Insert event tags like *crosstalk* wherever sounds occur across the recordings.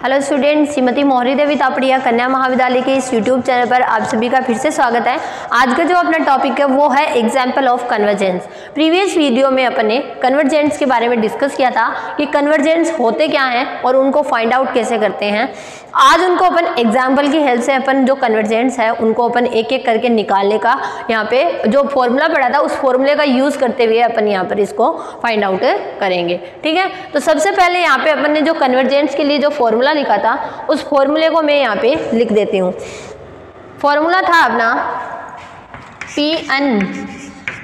Hello student Shrimati मोहरी देवी तापड़िया कन्या महाविद्यालय के इस यूट्यूब चैनल पर आप सभी का फिर से स्वागत है। आज का जो अपना टॉपिक है, वो है example of convergence previous video में अपन ने कन्वर्जेंस के बारे में डिस्कस किया था कि कन्वर्जेंस होते क्या हैं और उनको फाइंड आउट कैसे करते हैं। आज उनको अपन एग्ज़ाम्पल की हेल्प से अपन जो कन्वर्जेंस है, उनको अपन एक एक करके निकालने का यहाँ पे जो फॉर्मूला पड़ा था, उस फॉर्मूले का यूज़ करते हुए अपन यहाँ पर इसको फाइंड आउट करेंगे। ठीक है? तो सबसे पहले यहाँ पे अपन ने जो कन्वर्जेंस के लिए जो फॉर्मूला लिखा था, उस फॉर्मूले को मैं यहाँ पे लिख देती हूँ। फॉर्मूला था अपना पी एन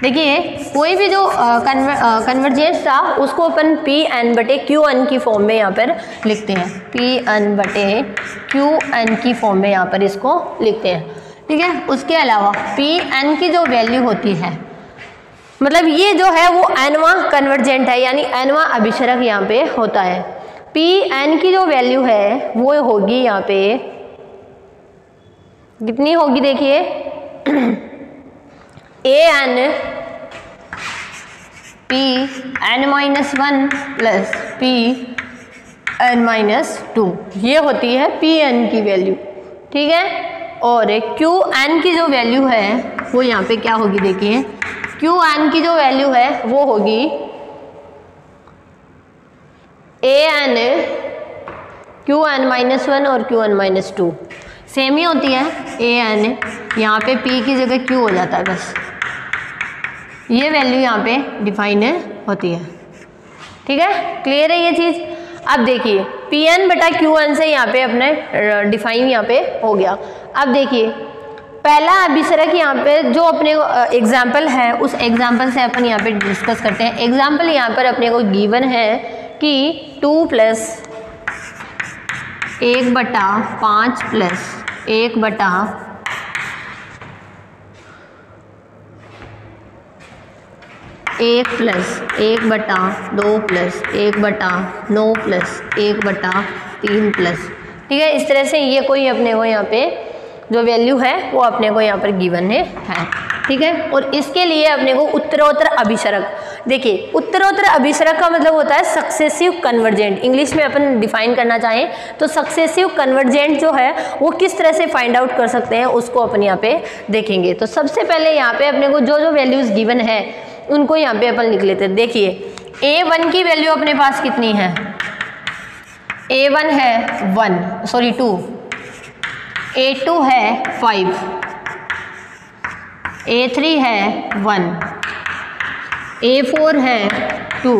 देखिए, कोई भी जो कन्वर्जेंस था, उसको अपन पी एन बटे क्यू एन की फॉर्म में यहाँ पर लिखते हैं। पी एन बटे क्यू एन की फॉर्म में यहाँ पर इसको लिखते हैं। ठीक है? उसके अलावा पी एन की जो वैल्यू होती है मतलब ये जो है, वो एनवा कन्वर्जेंट है, यानी एनवा अभिसरक यहाँ पे होता है। पी एन की जो वैल्यू है, वो होगी यहाँ पे। कितनी होगी देखिए? A N P N minus one plus P N minus two ये होती है पी एन की वैल्यू ठीक है? और क्यू एन की जो वैल्यू है, वो यहाँ पे क्या होगी देखिए? क्यू एन की जो वैल्यू है, वो होगी A N Q N minus one और Q N minus two same ही होती है ए एन यहाँ पे पी की जगह क्यू हो जाता है बस। ये वैल्यू यहाँ पे डिफाइन होती है। ठीक है? क्लियर है ये चीज़? अब देखिए पी एन बटा क्यू एन से यहाँ पे अपने डिफाइन यहाँ पे हो गया। अब देखिए, पहला अभिसरक यहाँ पे जो अपने एग्ज़ाम्पल है, उस एग्ज़ाम्पल से अपन यहाँ पे डिस्कस करते हैं। एग्ज़ाम्पल यहाँ पर अपने को गिवन है कि टू प्लस एक बटा पाँच प्लस एक बटा एक प्लस एक बटा दो प्लस एक बटा नौ प्लस एक बटा तीन प्लस। ठीक है, इस तरह से ये कोई अपने को यहाँ पे जो वैल्यू है, वो अपने को यहाँ पर गिवन है। ठीक है? और इसके लिए अपने को उत्तरोत्तर अभिसरक देखिए, उत्तरोत्तर अभिसरक का मतलब होता है सक्सेसिव कन्वर्जेंट इंग्लिश में अपन डिफाइन करना चाहें तो सक्सेसिव कन्वर्जेंट जो है, वो किस तरह से फाइंड आउट कर सकते हैं, उसको अपन यहाँ पे देखेंगे। तो सबसे पहले यहाँ पे अपने को जो जो वैल्यूज़ गिवन है, उनको यहाँ पे अपन लिख लेते हैं। देखिए ए वन की वैल्यू अपने पास कितनी है? ए वन है one sorry two A two है फाइव ए थ्री है वन ए फोर है टू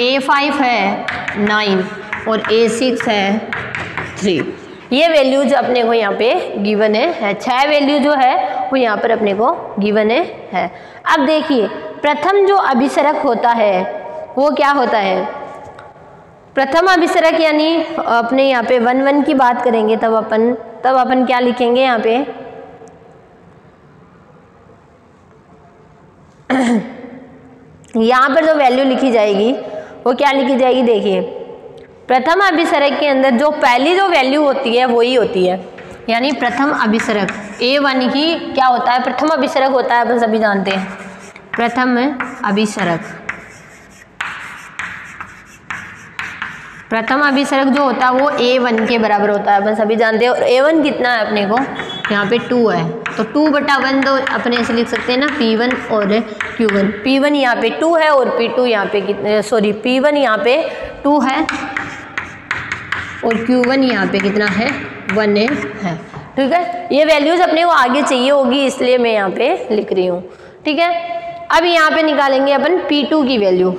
ए फाइव है नाइन और ए सिक्स है थ्री ये वैल्यूज़ अपने को यहाँ पे गिवन है छह वैल्यू जो है, वो यहाँ पर अपने को गिवन है. अब देखिए, प्रथम जो अभिसरक होता है, वो क्या होता है? प्रथम अभिसरक यानी अपने यहाँ पे वन वन की बात करेंगे, तब अपन तब अपन क्या लिखेंगे यहाँ पे? *clears throat* *clears throat* यहाँ पर जो वैल्यू लिखी जाएगी, वो क्या लिखी जाएगी देखिए। प्रथम अभिसरक के अंदर जो पहली जो वैल्यू होती है, वही होती है। यानी प्रथम अभिसरक। ए वन ही क्या होता है? प्रथम अभिसरक होता है, अपन सभी जानते हैं। प्रथम अभिसरक। प्रथम अभिसरक जो होता है, वो ए वन के बराबर होता है, अपन सभी जानते हैं। और ए वन कितना है अपने को? यहाँ पे टू है। तो टू बटा वन तो अपने ऐसे लिख सकते हैं ना पी वन और क्यू वन पी वन यहाँ पे टू है और पी टू यहाँ पे सॉरी पी वन यहाँ पे टू है और क्यू वन यहाँ पे कितना है वन है। ठीक है? ये वैल्यूज़ अपने को आगे चाहिए होगी, इसलिए मैं यहाँ पे लिख रही हूँ। ठीक है? अब यहाँ पे निकालेंगे अपन P2 की वैल्यू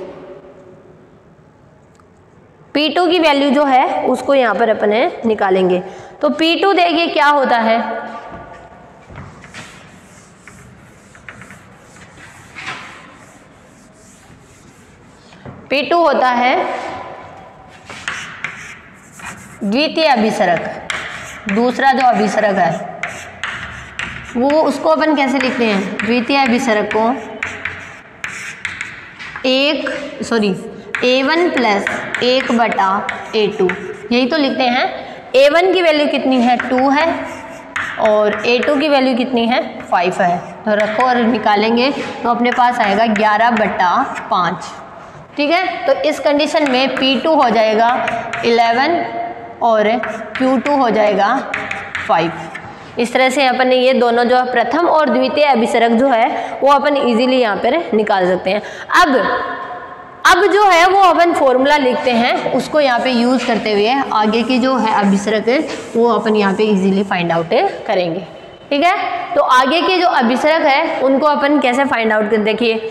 P2 की वैल्यू जो है, उसको यहाँ पर अपन निकालेंगे। तो P2 देखिए क्या होता है? P2 होता है द्वितीय अभिसरक। दूसरा जो अभिसरक है, वो उसको अपन कैसे लिखते हैं? द्वितीय अभिसरक को एक सॉरी ए वन प्लस एक बटा ए टू यही तो लिखते हैं। ए वन की वैल्यू कितनी है? टू है और ए टू की वैल्यू कितनी है? फाइव है। तो रखो और निकालेंगे तो अपने पास आएगा ग्यारह बटा पाँच। ठीक है? तो इस कंडीशन में पी टू हो जाएगा इलेवन और Q2 हो जाएगा फाइव इस तरह से अपन ने ये दोनों जो प्रथम और द्वितीय अभिसरक जो है, वो अपन इजीली यहाँ पर निकाल सकते हैं। अब अब जो है वो अपन फॉर्मूला लिखते हैं, उसको यहाँ पे यूज़ करते हुए आगे की जो है अभिसरक वो अपन यहाँ पे इजीली फाइंड आउट करेंगे। ठीक है? तो आगे के जो अभिसरक है, उनको अपन कैसे फाइंड आउट कर देखिए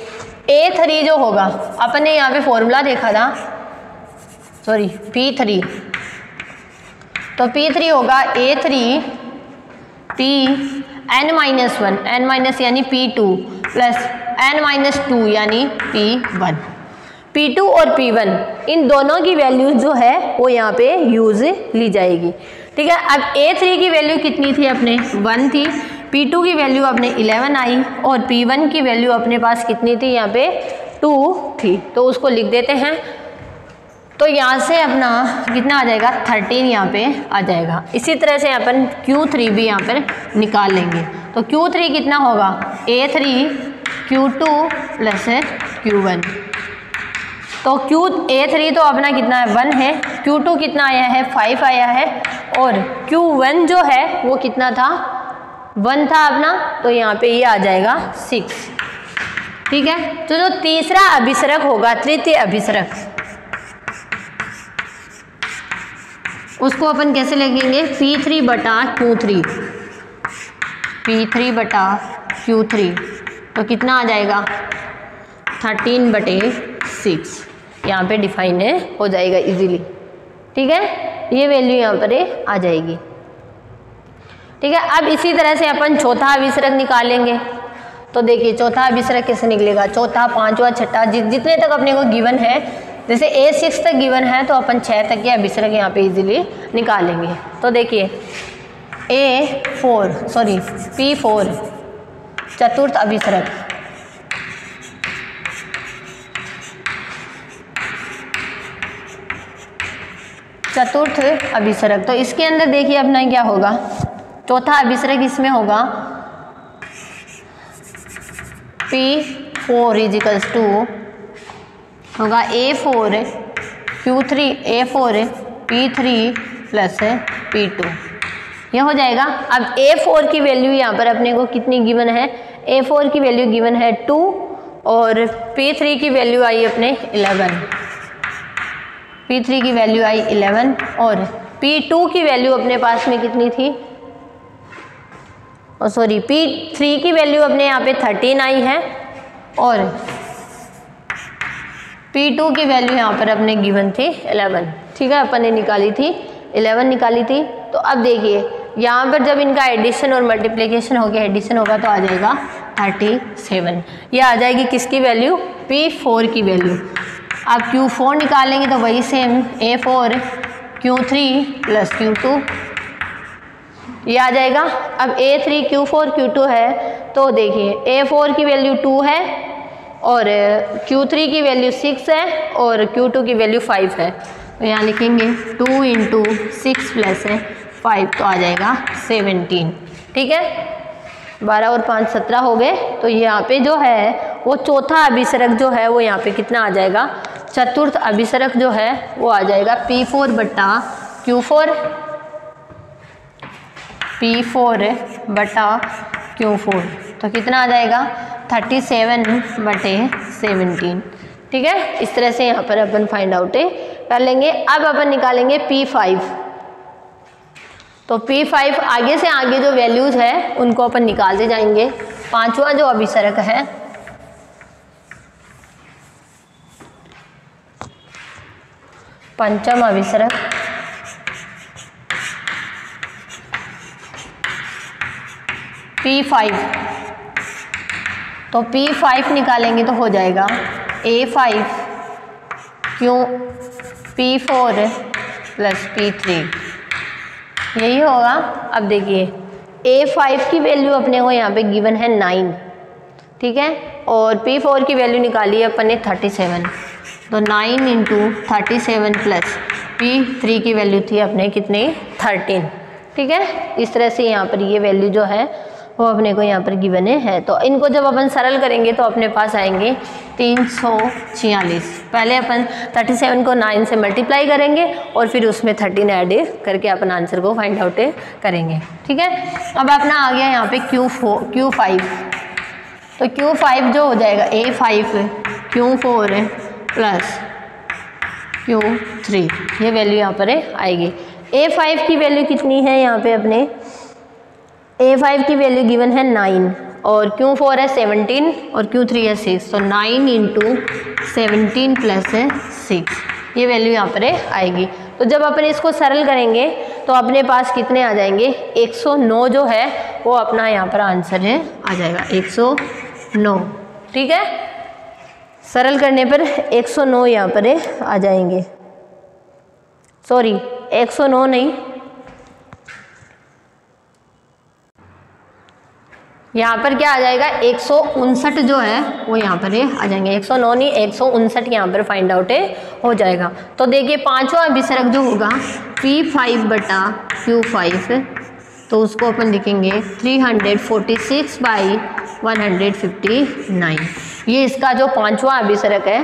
ए थ्री जो होगा। अपन ने यहाँ पे फॉर्मूला देखा था। सॉरी पी थ्री तो पी थ्री होगा A three P N minus one N minus यानी P two plus N minus two यानी पी वन पी टू और पी वन इन दोनों की वैल्यूज़ जो है, वो यहाँ पे यूज़ ली जाएगी। ठीक है? अब ए थ्री की वैल्यू कितनी थी अपने? वन थी। पी टू की वैल्यू अपने इलेवन आई और पी वन की वैल्यू अपने पास कितनी थी? यहाँ पे टू थी। तो उसको लिख देते हैं। तो यहाँ से अपना कितना आ जाएगा? थर्टीन यहाँ पे आ जाएगा। इसी तरह से अपन क्यू थ्री भी यहाँ पर निकाल लेंगे। तो क्यू थ्री कितना होगा? A three Q two plus Q one तो ए थ्री तो अपना कितना है? वन है। क्यू टू कितना आया है? फाइव आया है। और क्यू वन जो है, वो कितना था? वन था अपना तो यहाँ पे ये आ जाएगा सिक्स ठीक है? तो जो तीसरा अभिसरक होगा, तृतीय अभिसरक, उसको अपन कैसे लिखेंगे? पी थ्री बटा क्यू थ्री पी थ्री बटा क्यू थ्री तो कितना आ जाएगा? थर्टीन बटे सिक्स यहाँ पे डिफाइन है हो जाएगा इजीली ठीक है? ये वैल्यू यहाँ पर आ जाएगी. ठीक है? अब इसी तरह से अपन चौथा अभिसरक निकालेंगे। तो देखिए चौथा अभिसरक कैसे निकलेगा? चौथा पांचवा छठा जि, जितने तक अपने को गिवन है जैसे ए सिक्स तक गिवन है तो अपन छः तक के अभिसरक यहाँ पे इजीली निकालेंगे। तो देखिए A four sorry P four चतुर्थ अभिसरक। चतुर्थ अभिसरक। तो इसके अंदर देखिए अपना क्या होगा? चौथा अभिसरक इसमें होगा। P four is equals two होगा A four Q three A four P three plus P two यह हो जाएगा। अब ए फोर की वैल्यू यहाँ पर अपने को कितनी गिवन है? ए फोर की वैल्यू गिवन है टू और पी थ्री की वैल्यू आई अपने इलेवन पी थ्री की वैल्यू आई इलेवन और पी टू की वैल्यू अपने पास में कितनी थी? और सॉरी पी थ्री की वैल्यू अपने यहाँ पे थर्टीन आई है और पी टू की वैल्यू यहाँ पर अपने गिवन थी एलेवन ठीक है, अपन ने निकाली थी इलेवन निकाली थी। तो अब देखिए, यहाँ पर जब इनका एडिशन और मल्टीप्लिकेशन हो गया एडिशन होगा तो आ जाएगा थर्टी सेवन ये आ जाएगी किसकी वैल्यू पी फोर की वैल्यू आप क्यू फोर निकालेंगे तो वही same A four Q three plus Q two ये आ जाएगा। अब A three Q four Q two है तो देखिए ए फोर की वैल्यू टू है और क्यू थ्री की वैल्यू सिक्स है और क्यू टू की वैल्यू फाइव है। तो यहाँ लिखेंगे टू इंटू सिक्स प्लस है फाइव तो आ जाएगा सेवनटीन ठीक है? बारह और पाँच सत्रह हो गए तो यहाँ पे जो है, वो चौथा अभिसरक जो है, वो यहाँ पे कितना आ जाएगा? चतुर्थ अभिसरक जो है, वो आ जाएगा पी फोर बट्टा क्यू फोर पी फोर बटा क्यू फोर तो कितना आ जाएगा? थर्टी सेवन बटे सेवनटीन ठीक है? इस तरह से यहाँ पर अपन फाइंड आउट कर लेंगे। अब अपन निकालेंगे पी फाइव तो पी फाइव आगे से आगे जो वैल्यूज़ है, उनको अपन निकालते जाएँगे। पांचवा जो अभिसरक है, पंचम अभिसरक। पी फाइव तो पी फाइव निकालेंगे तो हो जाएगा ए फाइव क्यों? P four plus P three यही होगा। अब देखिए ए फाइव की वैल्यू अपने को यहाँ पे गिवन है नाइन ठीक है? और पी फोर की वैल्यू निकाली है अपन ने थर्टी सेवन तो nine into thirty seven plus P three की वैल्यू थी अपने कितने? थर्टीन ठीक है? इस तरह से यहाँ पर ये वैल्यू जो है वो अपने को यहाँ पर गिवन है। तो इनको जब अपन सरल करेंगे तो अपने पास आएँगे तीन सौ छियालीस। पहले अपन थर्टी सेवन को नाइन से मल्टीप्लाई करेंगे और फिर उसमें थर्टीन ऐड करके अपन आंसर को फाइंड आउट करेंगे। ठीक है? अब अपना आ गया यहाँ पे क्यू फोर क्यू फाइव तो क्यू फाइव जो हो जाएगा A five Q four plus Q three ये वैल्यू यहाँ पर आएगी। ए फाइव की वैल्यू कितनी है यहाँ पे अपने? ए फाइव की वैल्यू गिवन है नाइन और क्यू फोर है सेवनटीन और क्यू थ्री है सिक्स तो नाइन इंटू सेवनटीन प्लस है सिक्स ये वैल्यू यहाँ पर आएगी. तो जब अपन इसको सरल करेंगे तो अपने पास कितने आ जाएँगे? 109 जो है, वो अपना यहाँ पर आंसर है, आ जाएगा. 109 ठीक है? सरल करने पर 109 यहाँ पर आ जाएँगे. सॉरी 109 नहीं यहाँ पर क्या आ जाएगा? एक सौ उनसठ जो है, वो यहाँ पर आ जाएँगे। एक सौ नौ नहीं, एक सौ उनसठ यहाँ पर फाइंड आउट हो जाएगा। तो देखिए, पांचवा अभिसरक जो होगा पी फाइव बटा क्यू फाइव तो उसको अपन लिखेंगे three hundred forty six by one hundred fifty nine ये इसका जो पांचवा अभिसरक है,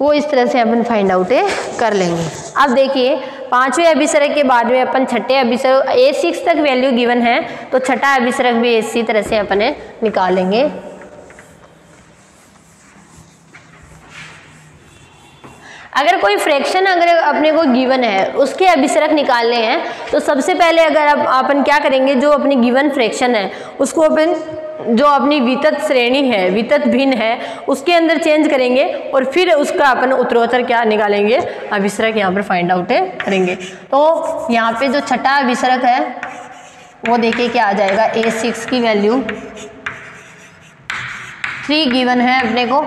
वो इस तरह से अपन फाइंड आउट कर लेंगे। अब देखिए पाँचवें अभिसरक के बाद में अपन छठे अभिसरक ए सिक्स तक वैल्यू गिवन है तो छठा अभिसरक भी इसी तरह से अपन निकालेंगे। अगर कोई फ्रैक्शन अगर अपने को गिवन है, उसके अभिसरक निकालने हैं तो सबसे पहले अगर अब अपन क्या करेंगे, जो अपनी गिवन फ्रैक्शन है, उसको अपन जो अपनी वितत श्रेणी है, वितत भिन्न है, उसके अंदर चेंज करेंगे और फिर उसका अपन उत्तरोत्तर क्या निकालेंगे? अभिसरक यहाँ पर फाइंड आउट करेंगे। तो यहाँ पे जो छठा अभिसरक है, वो देखिए क्या आ जाएगा? ए सिक्स की वैल्यू थ्री गिवन है अपने को।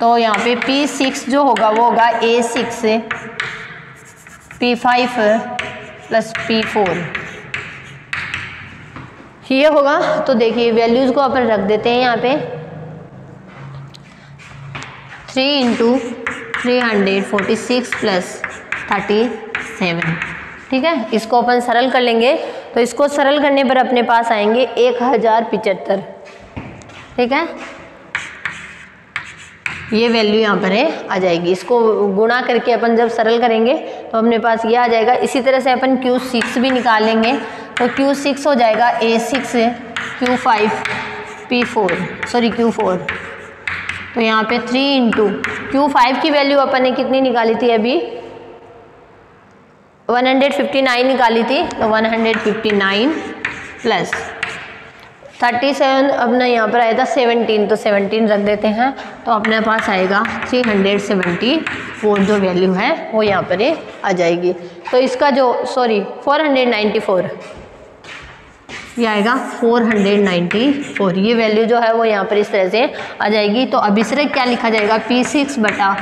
तो यहाँ पे पी सिक्स जो होगा, वो होगा A six P five plus P four ये होगा तो देखिए वैल्यूज़ को अपन रख देते हैं यहाँ पे। Three into three hundred forty six plus thirty seven ठीक है? इसको अपन सरल कर लेंगे। तो इसको सरल करने पर अपने पास आएँगे एक हज़ार पिचहत्तर। ठीक है? ये वैल्यू यहाँ पर है, आ जाएगी। इसको गुणा करके अपन जब सरल करेंगे तो अपने पास ये आ जाएगा। इसी तरह से अपन क्यू सिक्स भी निकाल लेंगे। तो क्यू सिक्स हो जाएगा A six Q five P four sorry Q four तो यहाँ पे थ्री इंटू क्यू फाइव की वैल्यू अपन ने कितनी निकाली थी अभी? 159 निकाली थी तो 159 प्लस 37 अपना यहाँ पर आया था 17 तो 17 रख देते हैं तो अपने पास आएगा 374 जो वैल्यू है, वो यहाँ पर आ जाएगी। तो इसका जो सॉरी 494 ये आएगा 494 ये वैल्यू जो है वो यहाँ पर इस तरह से आ जाएगी। तो अब अभिसरक क्या लिखा जाएगा? पी सिक्स बटा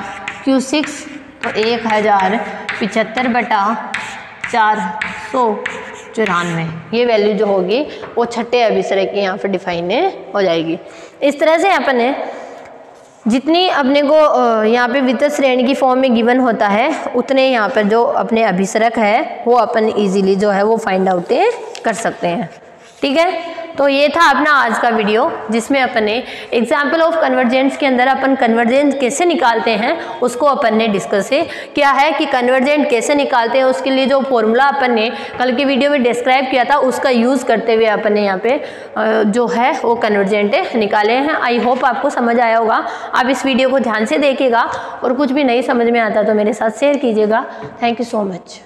क्यू सिक्स तो एक हज़ार पिचहत्तर बटा चार सौ चौरानवे। ये वैल्यू जो होगी वो छठे अभिसरक की यहाँ पर डिफाइन हो जाएगी। इस तरह से अपन ने जितनी अपने को यहाँ पे वित्त श्रेणी की फॉर्म में गिवन होता है, उतने यहाँ पर जो अपने अभिसरक है, वो अपन इजीली जो है वो फाइंड आउट कर सकते हैं। ठीक है? तो ये था अपना आज का वीडियो जिसमें अपन ने एग्ज़ाम्पल ऑफ़ कन्वर्जेंट्स के अंदर अपन कन्वर्जेंट कैसे निकालते हैं, उसको अपन ने डिस्कस किया। है कि कन्वर्जेंट कैसे निकालते हैं, उसके लिए जो फॉर्मूला अपन ने कल की वीडियो में डिस्क्राइब किया था, उसका यूज़ करते हुए अपन ने यहाँ पे जो है, वो कन्वर्जेंट निकाले हैं। आई होप आपको समझ आया होगा। आप इस वीडियो को ध्यान से देखिएगा और कुछ भी नहीं समझ में आता तो मेरे साथ शेयर कीजिएगा। Thank you so much